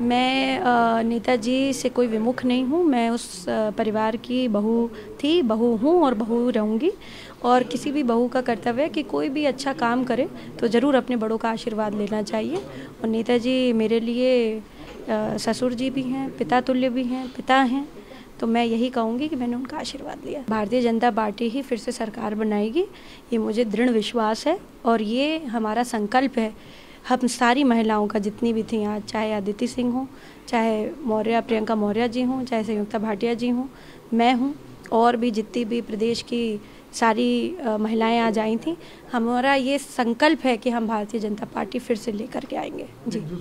मैं नेताजी से कोई विमुख नहीं हूँ। मैं उस परिवार की बहू थी, बहू हूँ और बहू रहूँगी। और किसी भी बहू का कर्तव्य है कि कोई भी अच्छा काम करे तो ज़रूर अपने बड़ों का आशीर्वाद लेना चाहिए। और नेताजी मेरे लिए ससुर जी भी हैं, पिता तुल्य भी हैं, पिता हैं। तो मैं यही कहूँगी कि मैंने उनका आशीर्वाद लिया। भारतीय जनता पार्टी ही फिर से सरकार बनाएगी। ये मुझे दृढ़ विश्वास है और ये हमारा संकल्प है हम सारी महिलाओं का जितनी भी थी यहाँ, चाहे अदिति सिंह हो, चाहे मौर्य, प्रियंका मौर्य जी हों, चाहे संयुक्ता भाटिया जी हों, मैं हूँ और भी जितनी भी प्रदेश की सारी महिलाएँ आज आई थी, हमारा ये संकल्प है कि हम भारतीय जनता पार्टी फिर से लेकर के आएँगे। जी।